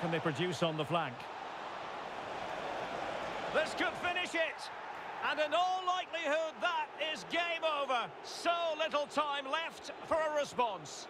can they produce on the flank? This could finish it. And in all likelihood, that is game over. So little time left for a response.